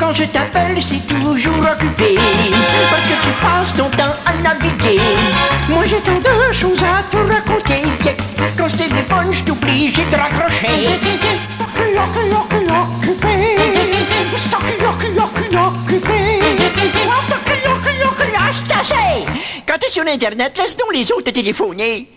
Quand je t'appelle, c'est toujours occupé. Parce que tu passes ton temps à naviguer. Moi, j'ai tant de choses à te raconter. Quand je téléphone, je t'oublie, j'ai de raccrocher. Quand t'es sur Internet, laisse donc les autres téléphoner.